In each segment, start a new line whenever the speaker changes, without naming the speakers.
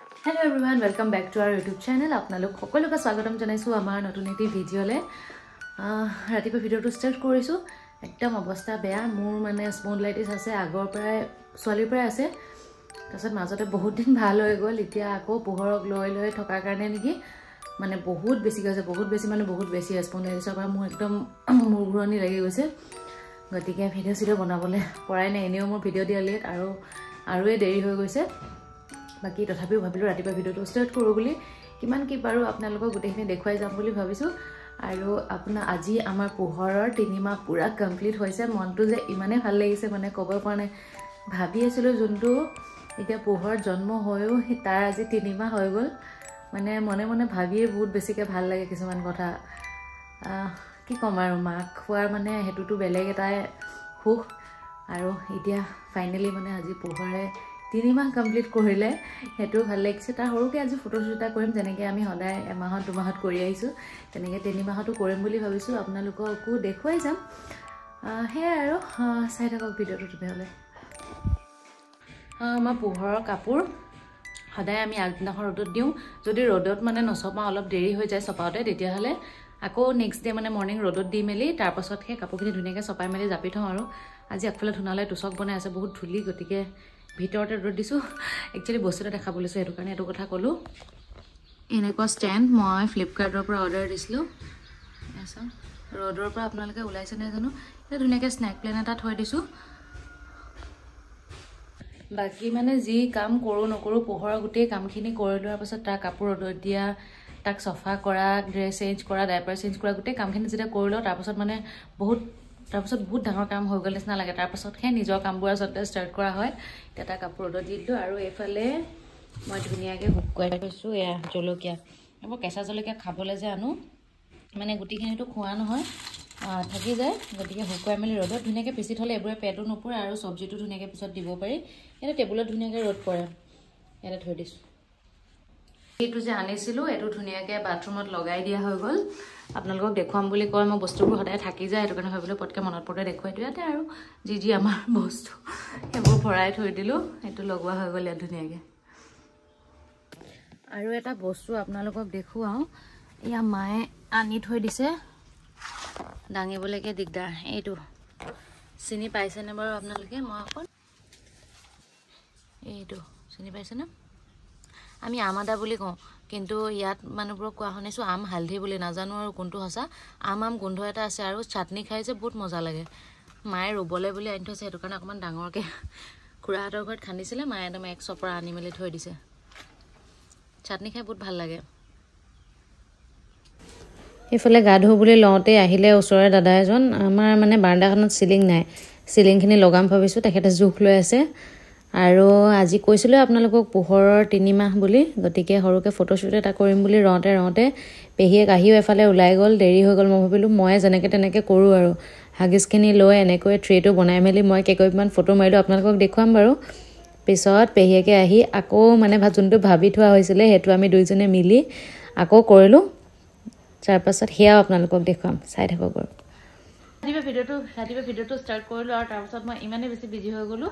Hello' everyone welcome back to our YouTube channel আপোনালোক সকলোকে স্বাগতম জনাইছোঁ আমাৰ নতুন এটি ভিডিঅ'লৈ। ৰাতিপুৱা ভিডিঅ'টো ষ্টাৰ্ট কৰিছোঁ। একদম অৱস্থা বেয়া। মোৰ মানে স্পণ্ডলাইটিছ আছে আগৰ পৰাই ছোৱালীৰ পৰাই আছে। তাৰপিছত মাজতে বহুত দিন ভাল হৈ গ'ল এতিয়া আকৌ পোহৰক লৈ লৈ থকাৰ কাৰণে নেকি। মানে বহুত বেছি গৈছে বহুত বেছি মানে বহুত বেছি স্পণ্ডলাইটিছৰ পৰা মোৰ একদম মূৰ ঘূৰণি লাগি গৈছে। গতিকে ভিডিঅ' চিডিঅ' বনাবলৈ পৰাই নাই এনেও মোৰ ভিডিঅ' দিয়া লেট আৰু আৰুৱে দেৰি হৈ গৈছে। বাকী তথাপিও ভাবিলোঁ ৰাতিপুৱা ভিডিঅ'টো ষ্টাৰ্ট কৰোঁ বুলি। কিমান কি পাৰোঁ আপোনালোকক গোটেইখিনি দেখুৱাই যাম বুলি ভাবিছোঁ। আৰু আপোনাৰ আজি আমাৰ পোহৰৰ তিনিমাহ পূৰা কমপ্লিট হৈছে। মনটো যে ইমানেই ভাল লাগিছে মানে ক'ব পৰা নাই। ভাবি আছিলোঁ যোনটো এতিয়া পোহৰ জন্ম হৈও তাৰ আজি তিনিমাহ হৈ গ'ল। মানে মনে মনে ভাবিয়ে বহুত বেছিকৈ ভাল লাগে কিছুমান কথা। কি ক'ম আৰু মাক খোৱাৰ মানে সেইটোতো বেলেগ এটাই সুখ। আৰু এতিয়া ফাইনেলি মানে আজি পোহৰে তিনিমাহ কমপ্লিট কৰিলে সেইটোও ভাল লাগিছে। তাৰ সৰুকৈ আজি ফটোশ্বুট এটা কৰিম যেনেকৈ আমি সদায় এমাহত দুমাহত কৰি আহিছোঁ। তেনেকৈ তিনিমাহতো কৰিম বুলি ভাবিছোঁ। আপোনালোককো দেখুৱাই যাম। সেয়াই আৰু। চাই থাকক ভিডিঅ'টো তেতিয়াহ'লে আমাৰ পোহৰৰ কাপোৰ সদায় আমি আগদিনাখন ৰ'দত দিওঁ। যদি ৰ'দত মানে নচপাওঁ অলপ দেৰি হৈ যায় চপাওঁতে তেতিয়াহ'লে আকৌ নেক্সট ডে মানে মৰ্ণিং ৰ'দত দি মেলি তাৰপাছত সেই কাপোৰখিনি ধুনীয়াকৈ চপাই মেলি জাপি থওঁ আৰু। আজি আগফালে ধুনালে টুচক বনাই আছে বহুত ধূলি গতিকে ভিতৰতে ৰ'দ দিছোঁ। একচুৱেলি বস্তু এটা দেখা বুলিছোঁ সেইটো কাৰণে এইটো কথা ক'লোঁ। এনেকুৱা ষ্টেণ্ড মই ফ্লিপকাৰ্টৰ পৰা অৰ্ডাৰ দিছিলোঁ। চাওঁ ৰ'দৰ পৰা আপোনালোকে ওলাইছে নাই জানো? এতিয়া ধুনীয়াকৈ স্নেক প্লেন এটা থৈ দিছোঁ। বাকী মানে যি কাম কৰোঁ নকৰোঁ পোহৰৰ গোটেই কামখিনি কৰি লোৱাৰ পাছত তাৰ কাপোৰ ৰ'দত দিয়া তাক চফা কৰা ড্ৰেছ চেঞ্জ কৰা ডাইপাৰ চেঞ্জ কৰা গোটেই কামখিনি যেতিয়া কৰি লওঁ তাৰপাছত মানে বহুত তাৰপাছত বহুত ডাঙৰ কাম হৈ গ'ল নিচিনা লাগে। তাৰপাছতহে নিজৰ কামবোৰ আচলতে ষ্টাৰ্ট কৰা হয়। এতিয়া তাৰ কাপোৰ ৰ'দত দি দিলোঁ আৰু এইফালে মই ধুনীয়াকৈ শুকুৱাই থৈছোঁ এয়া জলকীয়া। এইবোৰ কেঁচা জলকীয়া খাবলৈ যে আনো মানে গুটিখিনিতো খোৱা নহয় থাকি যায়। গতিকে শুকুৱাই মেলি ৰ'দত ধুনীয়াকৈ পিচি থ'লে এইবোৰে পেটো নপৰে আৰু চব্জিটো ধুনীয়াকৈ পিছত দিব পাৰি। ইয়াতে টেবুলত ধুনীয়াকৈ ৰ'দ পৰে। ইয়াতে থৈ দিছোঁ। এইটো যে আনিছিলোঁ এইটো ধুনীয়াকৈ বাথৰুমত লগাই দিয়া হৈ গ'ল। আপোনালোকক দেখুৱাম বুলি কয় মই বস্তুবোৰ সদায় থাকি যায় সেইটো কাৰণে ভাবিলোঁ পটকৈ মনত পৰোঁতে দেখুৱাই দিওঁ। ইয়াতে আৰু যি যি আমাৰ বস্তু সেইবোৰ ভৰাই থৈ দিলোঁ। সেইটো লগোৱা হৈ গ'ল ইয়াত ধুনীয়াকৈ। আৰু এটা বস্তু আপোনালোকক দেখুৱাওঁ এয়া মায়ে আনি থৈ দিছে। দাঙিবলৈকে দিগদাৰ এইটো। চিনি পাইছেনে বাৰু আপোনালোকে? মই অকণ। এইটো চিনি পাইছেনে? আমি আম আদা বুলি কওঁ। কিন্তু ইয়াত মানুহবোৰক কোৱা শুনিছোঁ আম হালধি বুলি নাজানো আৰু কোনটো সঁচা। আম আম গোন্ধ এটা আছে আৰু চাটনি খাই যে বহুত মজা লাগে। মায়ে ৰুবলৈ বুলি আনি থৈছে সেইটো কাৰণে অকণমান ডাঙৰকৈ খুৰাহঁতৰ ঘৰত খান্দিছিলে মায়ে একদম এক চপৰা আনি মেলি থৈ দিছে। চাটনি খাই বহুত ভাল লাগে। এইফালে গা ধুওঁ বুলি লওঁতে আহিলে ওচৰৰে দাদা এজন। আমাৰ মানে বাৰাণ্ডাখনত চিলিং নাই। চিলিংখিনি লগাম ভাবিছোঁ তেখেতে জোখ লৈ আছে। আৰু আজি কৈছিলোঁ আপোনালোকক পোহৰৰ তিনিমাহ বুলি গতিকে সৰুকৈ ফটোশ্বুট এটা কৰিম বুলি ৰওঁতে ৰওঁতে পেহীয়েক আহিও এফালে ওলাই গ'ল দেৰি হৈ গ'ল। মই ভাবিলোঁ ময়ে যেনেকৈ তেনেকৈ কৰোঁ আৰু। হাগিছখিনি লৈ এনেকৈ ট্ৰেটো বনাই মেলি মই কেইকপিমান ফটো মাৰিলোঁ। আপোনালোকক দেখুৱাম বাৰু। পিছত পেহীয়েকে আহি আকৌ মানে যোনটো ভাবি থোৱা হৈছিলে সেইটো আমি দুইজনে মিলি আকৌ কৰিলোঁ। তাৰপাছত সেয়াও আপোনালোকক দেখুৱাম। চাই থাকক বাৰু। ৰাতিপুৱা ভিডিঅ'টো ৰাতিপুৱা ভিডিঅ'টো ষ্টাৰ্ট কৰিলোঁ আৰু তাৰপাছত মই ইমানেই বেছি বিজি হৈ গ'লোঁ।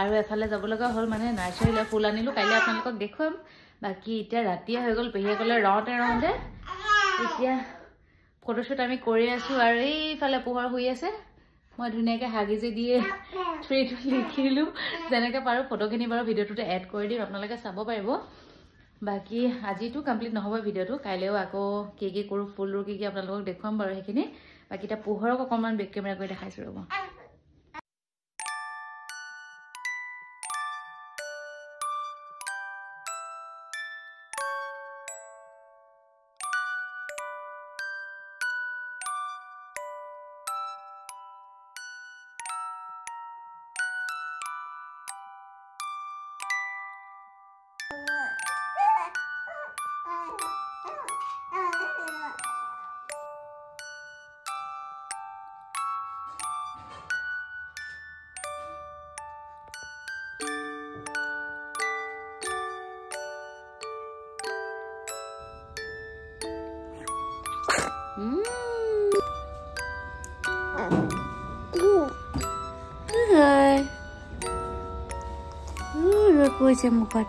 আৰু এফালে যাব লগা হ'ল মানে নাৰ্চাৰীলৈ ফুল আনিলোঁ কাইলৈ আপোনালোকক দেখুৱাম। বাকী এতিয়া ৰাতিয়ে হৈ গ'ল পেহীসকলে ৰওঁতে ৰওঁতে। এতিয়া ফটোশ্বুট আমি কৰি আছোঁ আৰু এইফালে পোহৰ শুই আছে। মই ধুনীয়াকৈ হাগিজি দিয়ে থ্ৰীটো লিখিলোঁ। যেনেকৈ পাৰোঁ ফটোখিনি বাৰু ভিডিঅ'টোতে এড কৰি দিম আপোনালোকে চাব পাৰিব। বাকী আজিতো কমপ্লিট নহ'ব ভিডিঅ'টো কাইলৈও আকৌ কি কি কৰোঁ ফুল ৰুওঁ কি কি আপোনালোকক দেখুৱাম বাৰু সেইখিনি। বাকী এতিয়া পোহৰক অকণমান বেক কেমেৰা কৰি দেখাইছোঁ ৰ'ব। হৈছে মুখত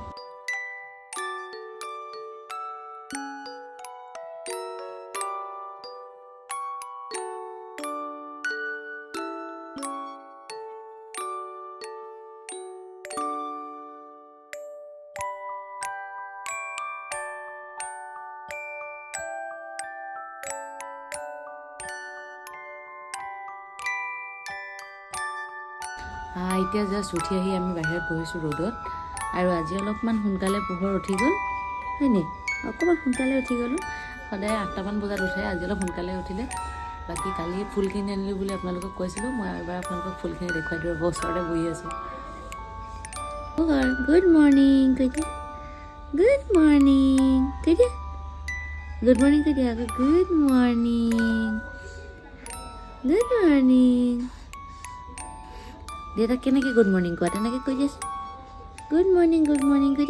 এতিয়া জাষ্ট উঠি আহি আমি বাহিৰত বহিছোঁ ৰ'দত। আৰু আজি অলপমান সোনকালে পোহৰ উঠি গ'ল। হয়নি অকণমান সোনকালে উঠি গ'লোঁ। সদায় আঠটামান বজাত উঠে আজি অলপ সোনকালে উঠিলে। বাকী কালি ফুলখিনি আনিলোঁ বুলি আপোনালোকক কৈছিলোঁ মই এবাৰ আপোনালোকক ফুলখিনি দেখুৱাই দিওঁ ওচৰতে বহি আছোঁ। Good morning good morning good morning দিয়া আকৌ গুড মৰ্ণিং গুড মৰ্ণিং দেউতাক কেনেকৈ গুড মৰ্ণিং কোৱা? তেনেকৈ কৈ দিয়াচোন গুড মৰ্ণিং গুড মৰ্ণিং কৈ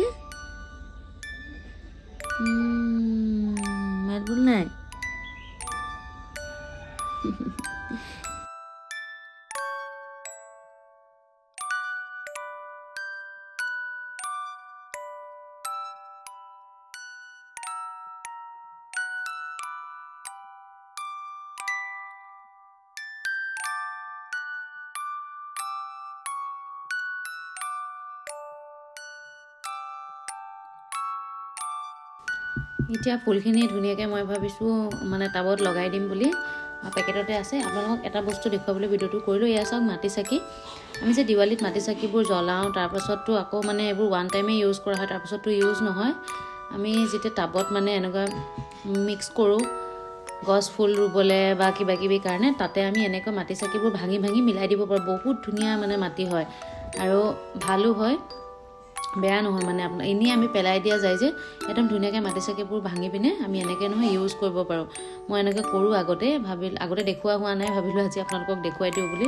এতিয়া ফুলখিনি ধুনীয়াকৈ মই ভাবিছোঁ মানে টাবত লগাই দিম বুলি। পেকেটতে আছে। আপোনালোকক এটা বস্তু দেখুৱাবলৈ ভিডিঅ'টো কৰিলোঁ। এয়া চাওক মাটি চাকি। আমি যে দিৱালীত মাটি চাকিবোৰ জ্বলাওঁ তাৰপাছততো আকৌ মানে এইবোৰ ওৱান টাইমে ইউজ কৰা হয় তাৰপাছততো ইউজ নহয়। আমি যেতিয়া টাবত মানে এনেকুৱা মিক্স কৰোঁ গছ ফুল ৰুবলৈ বা কিবা কিবি কাৰণে তাতে আমি এনেকৈ মাটি চাকিবোৰ ভাঙি ভাঙি মিলাই দিব পাৰোঁ। বহুত ধুনীয়া মানে মাটি হয়। আৰু ভালো হয়। বেয়া নহয় মানে আপোনাৰ। এনেই আমি পেলাই দিয়া যায় যে একদম ধুনীয়াকৈ মাটি চাকিবোৰ ভাঙি পিনে আমি এনেকৈ নহয় ইউজ কৰিব পাৰোঁ। মই এনেকৈ কৰোঁ আগতে ভাবিল আগতে দেখুওৱা হোৱা নাই ভাবিলোঁ আজি আপোনালোকক দেখুৱাই দিওঁ বুলি।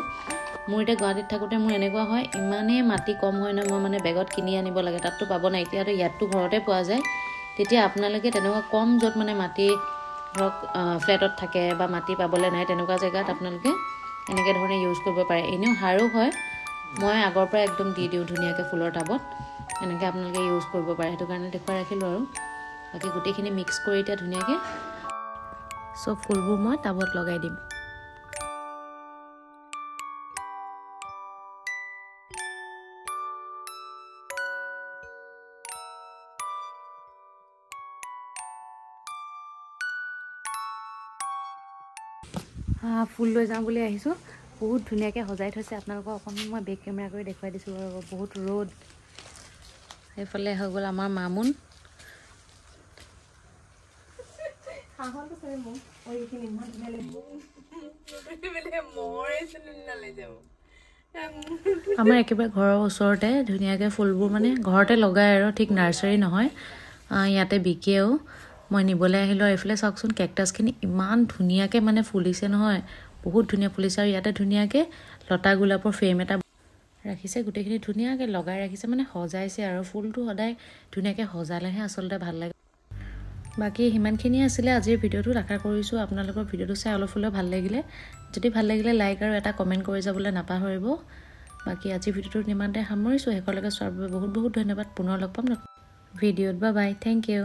মোৰ এতিয়া গুৱাহাটীত থাকোঁতে মোৰ এনেকুৱা হয় ইমানেই মাটি কম হয় ন মই মানে বেগত কিনি আনিব লাগে তাততো পাব নাই এতিয়াতো ইয়াততো ঘৰতে পোৱা যায়। তেতিয়া আপোনালোকে তেনেকুৱা কম য'ত মানে মাটি ধৰক ফ্লেটত থাকে বা মাটি পাবলৈ নাই তেনেকুৱা জেগাত আপোনালোকে এনেকৈ ধৰণে ইউজ কৰিব পাৰে। এনেও সাৰো হয় মই আগৰ পৰা একদম দি দিওঁ ধুনীয়াকৈ ফুলৰ টাবত। এনেকৈ আপোনালোকে ইউজ কৰিব পাৰে। সেইটো কাৰণে দেখুৱাই ৰাখিলোঁ আৰু। বাকী গোটেইখিনি মিক্স কৰি এতিয়া ধুনীয়াকৈ চব ফুলবোৰ মই টাবত লগাই দিম। ফুল লৈ যাওঁ বুলি আহিছোঁ। বহুত ধুনীয়াকৈ সজাই থৈছে। আপোনালোকক অকণমান মই বেক কেমেৰা কৰি দেখুৱাই দিছোঁ বাৰু। বহুত ৰ'দ। সেইফালে হৈ গ'ল আমাৰ মামুন। আমাৰ একেবাৰে ঘৰৰ ওচৰতে ধুনীয়াকৈ ফুলবোৰ মানে ঘৰতে লগাই আৰু ঠিক নাৰ্চাৰী নহয়। ইয়াতে বিকেও মই নিবলৈ আহিলোঁ এইফালে চাওকচোন কেকটাছখিনি ইমান ধুনীয়াকৈ মানে ফুলিছে নহয়। বহুত ধুনীয়া ফুলিছে আৰু ইয়াতে ধুনীয়াকৈ লতা গোলাপৰ ফ্ৰেম এটা ৰাখিছে। গোটেইখিনি ধুনীয়াকৈ লগাই ৰাখিছে মানে সজাইছে আৰু ফুলটো সদায় ধুনীয়াকৈ সজালেহে আচলতে ভাল লাগে। বাকী সিমানখিনিয়ে আছিলে আজিৰ ভিডিঅ'টোত আশা কৰিছোঁ আপোনালোকৰ ভিডিঅ'টো চাই অলপ হ'লেও ভাল লাগিলে। যদি ভাল লাগিলে লাইক আৰু এটা কমেণ্ট কৰি যাবলৈ নাপাহৰিব। বাকী আজিৰ ভিডিঅ'টোত ইমানতে সামৰিছোঁ। শেষলৈকে চোৱাৰ বাবে বহুত বহুত ধন্যবাদ। পুনৰ লগ পাম ভিডিঅ'ত। বা বাই। Thank U